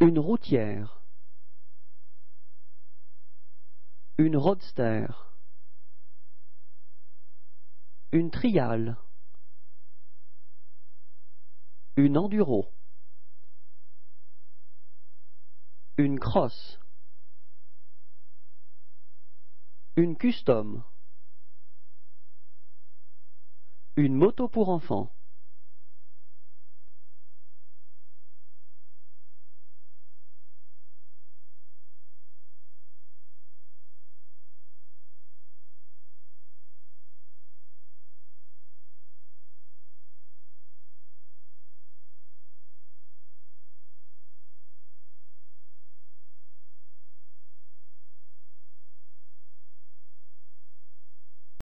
Une routière. Une roadster. Une triale. Une enduro. Une crosse. Une custom. Une moto pour enfants.